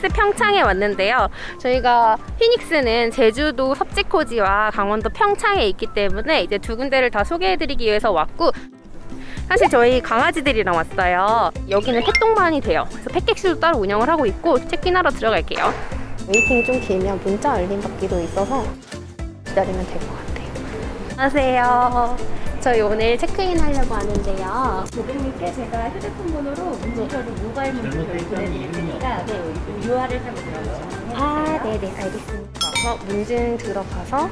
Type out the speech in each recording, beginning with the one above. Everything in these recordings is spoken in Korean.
피닉스 평창에 왔는데요. 저희가 피닉스는 제주도 섭지코지와 강원도 평창에 있기 때문에 이제 두 군데를 다 소개해드리기 위해서 왔고 사실 저희 강아지들이랑 왔어요. 여기는 pet동반이 돼요. 그래서 pet객실도 따로 운영을 하고 있고 체크인하러 들어갈게요. waiting이 좀 길면 문자 알림 받기도 있어서 기다리면 될 것 같아요. 안녕하세요. 저희 오늘 체크인 하려고 하는데요. 고객님께 제가 휴대폰 번호로 문자로 모바일 문자를 보내드릴 테니까 네, URL 한번 들어주시면 아, 네네, 알겠습니다. 그래서 문진 들어가서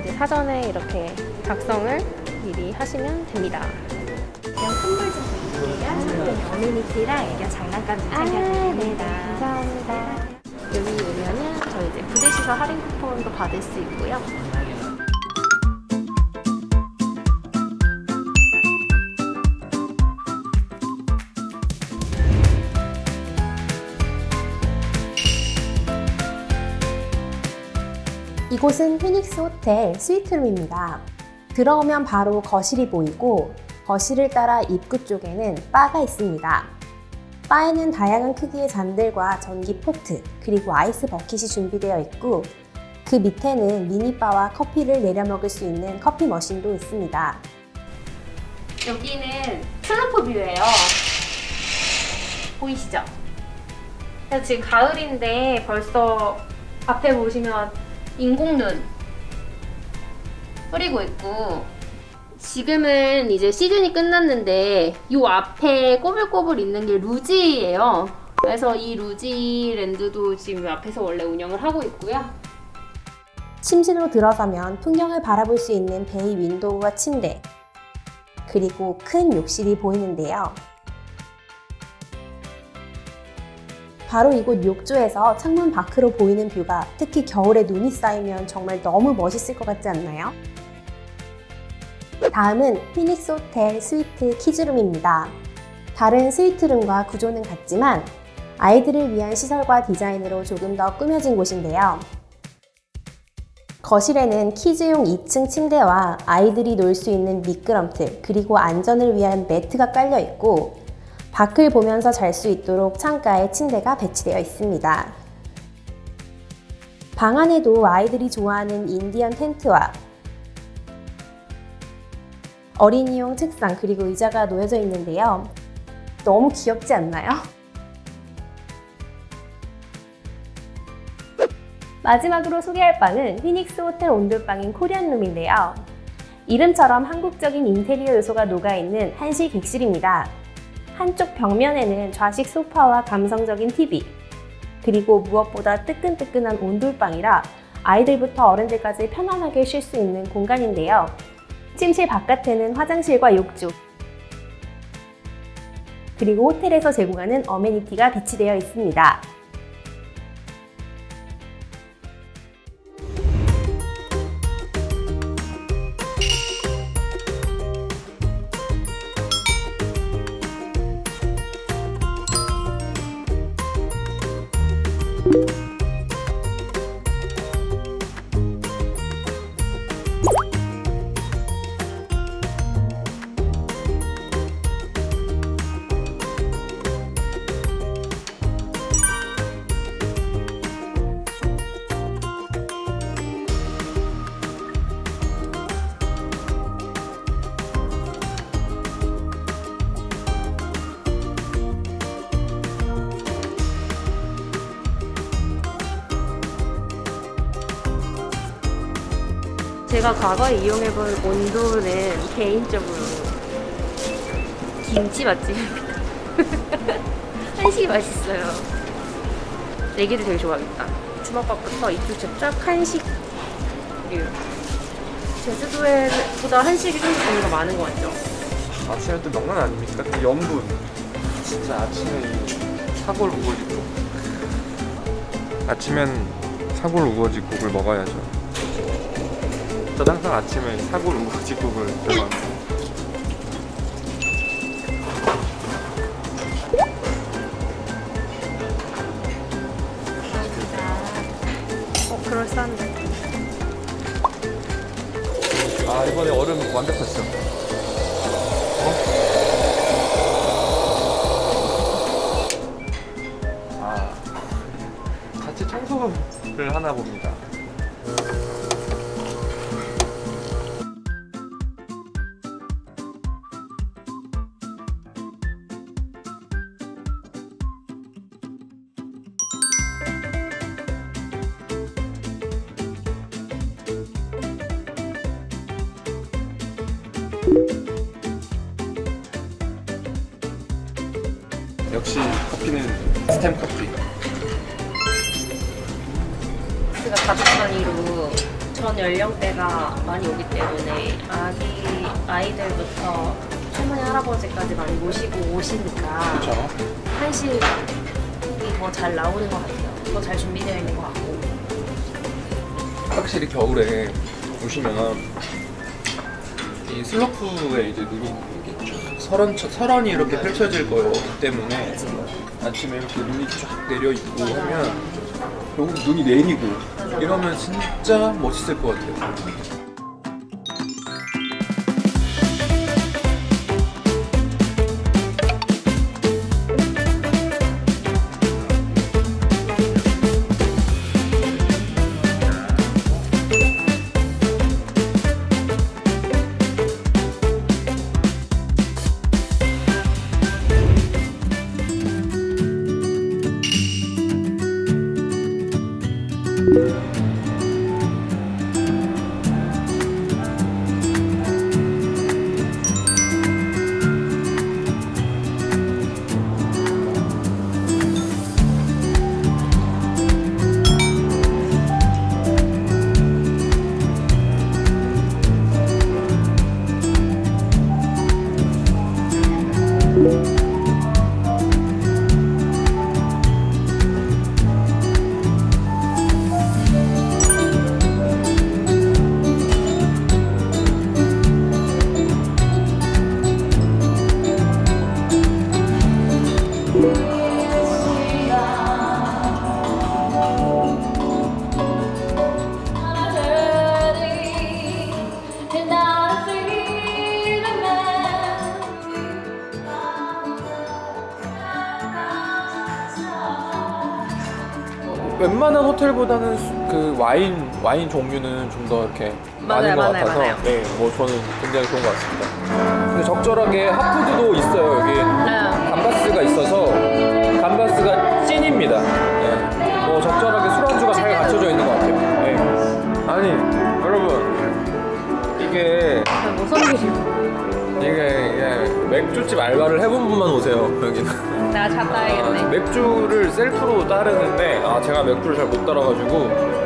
이제 사전에 이렇게 작성을 미리 하시면 됩니다. 그냥 선물 좀 드릴게요. 저희 어미니티랑 애견 장난감 좀 챙겨드립니다. 네, 감사합니다. 여기 오면은 저희 이제 부대시설 할인 쿠폰도 받을 수 있고요. 이곳은 피닉스 호텔 스위트룸입니다. 들어오면 바로 거실이 보이고 거실을 따라 입구 쪽에는 바가 있습니다. 바에는 다양한 크기의 잔들과 전기 포트 그리고 ice bucket이 준비되어 있고 그 밑에는 미니바와 커피를 내려 먹을 수 있는 커피 machine도 있습니다. 여기는 슬로프 view예요. 보이시죠? 지금 가을인데 벌써 앞에 보시면 인공눈 뿌리고 있고 지금은 이제 시즌이 끝났는데 이 앞에 꼬불꼬불 있는 게 루지예요. 그래서 이 루지 랜드도 지금 앞에서 원래 운영을 하고 있고요. 침실로 들어서면 풍경을 바라볼 수 있는 베이 윈도우와 침대 그리고 큰 욕실이 보이는데요. 바로 이곳 욕조에서 창문 밖으로 보이는 view가 특히 겨울에 눈이 쌓이면 정말 너무 멋있을 것 같지 않나요? 다음은 피닉스 호텔 스위트 kids room입니다. 다른 스위트룸과 구조는 같지만 아이들을 위한 시설과 디자인으로 조금 더 꾸며진 곳인데요. 거실에는 kids용 2층 침대와 아이들이 놀 수 있는 미끄럼틀 그리고 안전을 위한 매트가 깔려 있고 밖을 보면서 잘 수 있도록 창가에 침대가 배치되어 있습니다. 방 안에도 아이들이 좋아하는 인디언 텐트와 어린이용 책상 그리고 의자가 놓여져 있는데요. 너무 귀엽지 않나요? 마지막으로 소개할 방은 피닉스 호텔 온돌방인 코리안룸인데요. 이름처럼 한국적인 인테리어 요소가 녹아있는 한식 객실입니다. 한쪽 벽면에는 좌식 소파와 감성적인 TV, 그리고 무엇보다 뜨끈뜨끈한 온돌방이라 아이들부터 어른들까지 편안하게 쉴 수 있는 공간인데요. 침실 바깥에는 화장실과 욕조, 그리고 호텔에서 제공하는 어메니티가 비치되어 있습니다. 제가 과거에 이용해본 온도는 개인적으로 김치 맛집입니다. 한식이 맛있어요. 애기들 되게 좋아하겠다. 주먹밥부터 이쪽 쫙 한식 류. 제주도에보다 한식이 좀더 종류가 많은 것 같죠? 아침에 또 명란 아닙니까? 그 염분 진짜 아침에 이 사골 우거지국 아침엔 사골 우거지국을 먹어야죠 전 항상 아침에 사골 우거지국을 먹어요 어, 그럴싸한데. 아 이번에 얼음 완벽했어 어? 아 슬럼프를 하나 봅니다. 역시 커피는 스템 커피. 가 가족 단위로 전 연령대가 많이 오기 때문에 아기 아이들부터 할머니 할아버지까지 많이 모시고 오시니까 그렇죠. 한식이 더 잘 나오는 것 같아요. 더 잘 준비되어 있는 것 같고. 확실히 겨울에 오시면 이 슬로프에 이제 눈이 이렇게 쫙 설원, 설원이 이렇게 펼쳐질 거기 때문에 아침에 이렇게 눈이 쫙 내려 있고 하면 여기 눈이 내리고 이러면 진짜 멋있을 것 같아요. 웬만한 호텔보다는 수- 그 와인 와인 종류는 좀 더 이렇게 많은 맞아요, 것 많아요, 같아서 많아요. 네, 뭐 저는 굉장히 좋은 것 같습니다. 근데 적절하게 핫푸드도 있어요 여기 네. 감바스가 있어서 감바스가 찐입니다. 네. 뭐 적절하게 맥주집 알바를 해본 분만 오세요 여기는. 아, 따야겠네. 맥주를 셀프로 따르는데 아 제가 맥주를 잘 못 따라가지고